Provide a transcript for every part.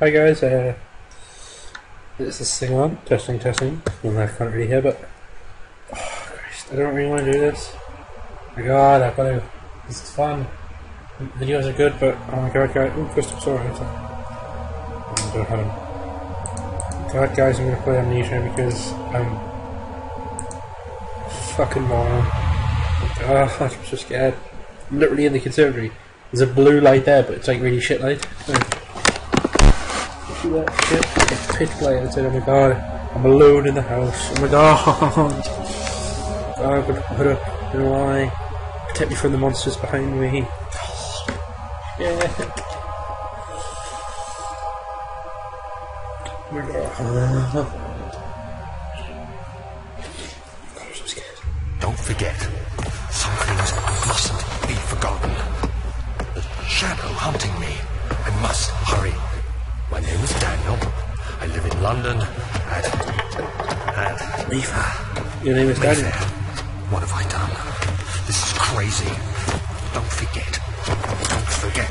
Hi guys, uh, is this? Testing, testing. I can't really hear, but oh, Christ, I don't really want to do this. Oh my God, I've got to. This is fun. Videos are good, but oh my God, guys, oh, Christopher's alright. I don't have him. God, guys, I'm gonna play Amnesia because I'm fucking moron. Oh, I'm so scared. I'm literally in the conservatory. There's a blue light there, but it's like really shit light. See that shit? It's pitch black outside. Oh my god. I'm alone in the house. Oh my god. God, I'm gonna put up in a lie. Protect me from the monsters behind me. Yeah. Oh my god. God, I'm so scared. Don't forget, some things mustn't be forgotten. The shadow hunting me. I must hurry. My name is Daniel. I live in London at... at... Mayfair. Your name is Daniel. What have I done? This is crazy. Don't forget. Don't forget.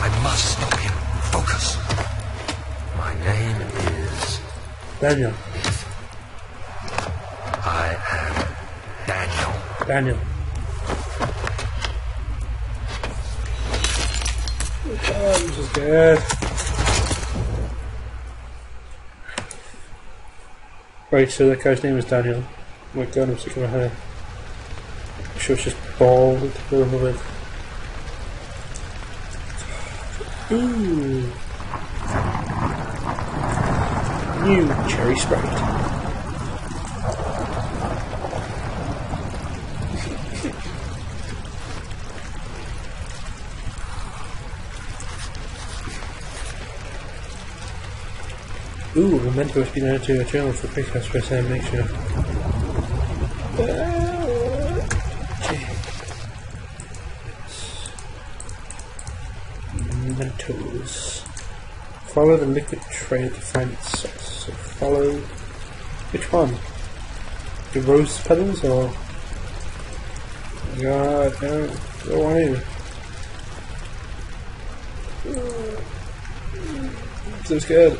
I must stop him. Focus. My name is... Daniel. I am Daniel. Daniel. Oh, I'm so scared. Right, so that guy's name is Daniel. Oh my god, I'm sick of my hair. I'm sure it's just bald to fill him with. Ooh. New cherry sprite. Ooh, Memento has been added to your channel for Precast for make sure. Mementos. Follow the liquid trail to find its source. So follow. Which one? The rose petals or. God, no. To. I'm so scared.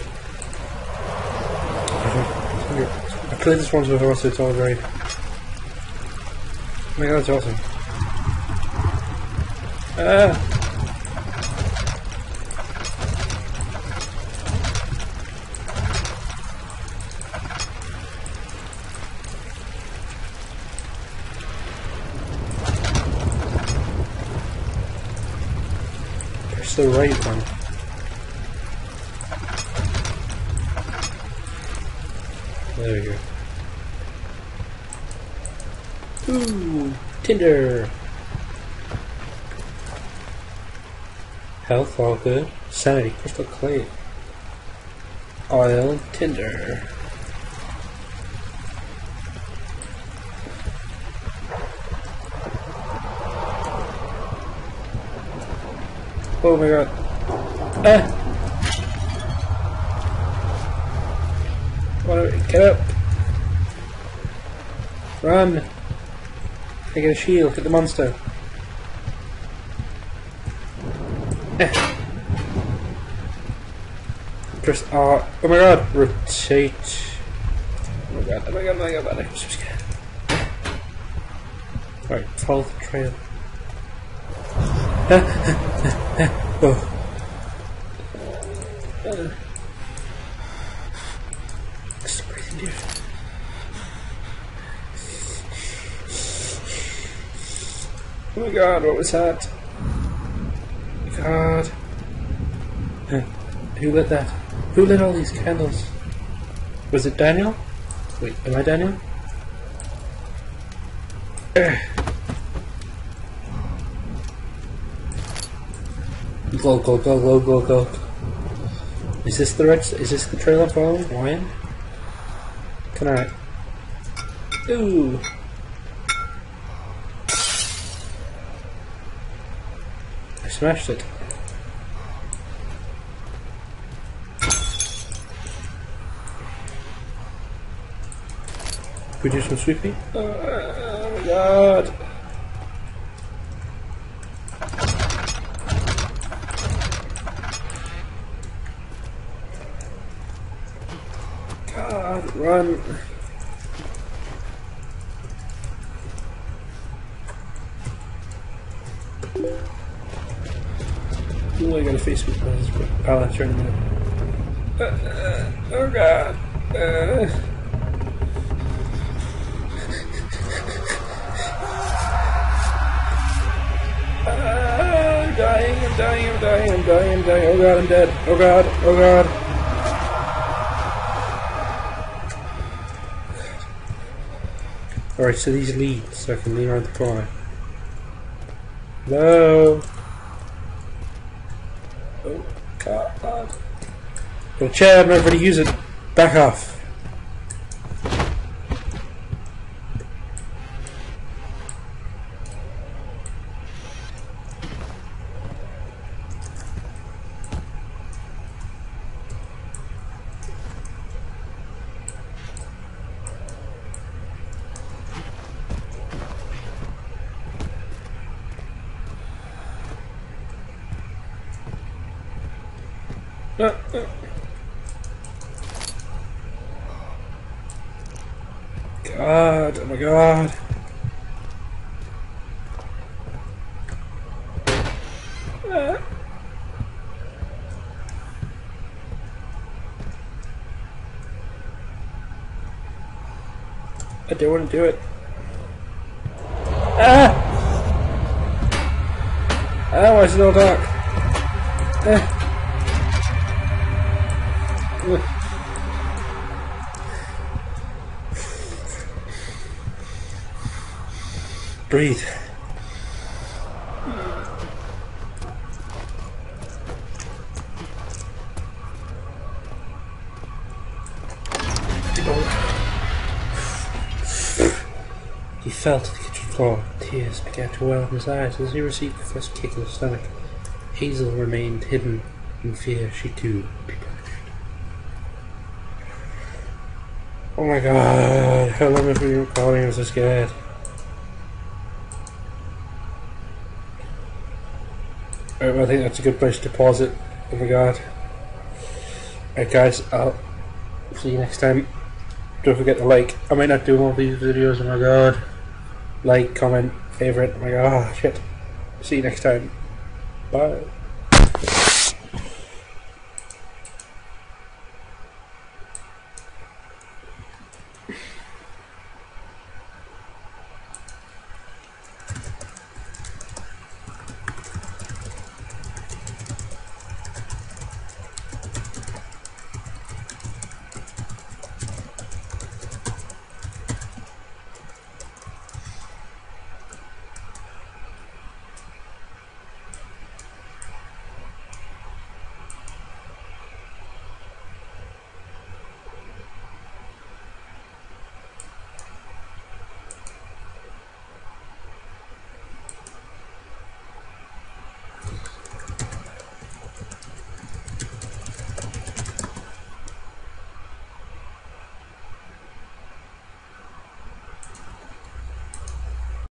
I played this once before, so it's all great. Oh my god, that's awesome. Ah! The right one. There we go. Ooh, Tinder. Health, all good. Sanity, crystal clay. Oil, Tinder. Oh my god. Ah! Get up! Run! I get a shield, hit the monster. Eh. Press R. Oh my god! Rotate. Oh my god, oh my god, oh my god, I'm so scared. Alright, follow the trail. oh. Oh my god, what was that? God. Who lit that? Who lit all these candles? Was it Daniel? Wait, am I Daniel? Go, go, go, go, go, go. Is this the right, is this the trail I'm following? Can I? Ooh. I smashed it. Could you do some sweeping? Oh my god. God, run. Ooh, I got a Facebook message, but I'll answer in a minute. Uh, uh, oh god. Uh. I'm dying, I'm dying, I'm dying, I'm dying, I'm dying. Oh god, I'm dead. Oh god, oh god. Alright, so these leads, so I can lean around the corner. Hello? Oh god. A chair, I'm not ready to use it. Back off. God, oh my god. I don't want to do it. Ah! Why is it all dark? Ah. Breathe. He fell to the kitchen floor. Tears began to well in his eyes as he received the first kick in the stomach. Hazel remained hidden in fear she too be Oh my god, how long have we been recording? I'm so scared. Alright, I think that's a good place to pause it. Oh my god. Alright guys, I'll see you next time. Don't forget to like. I might not do all these videos, oh my god. Like, comment, favourite, oh my god, shit. See you next time. Bye.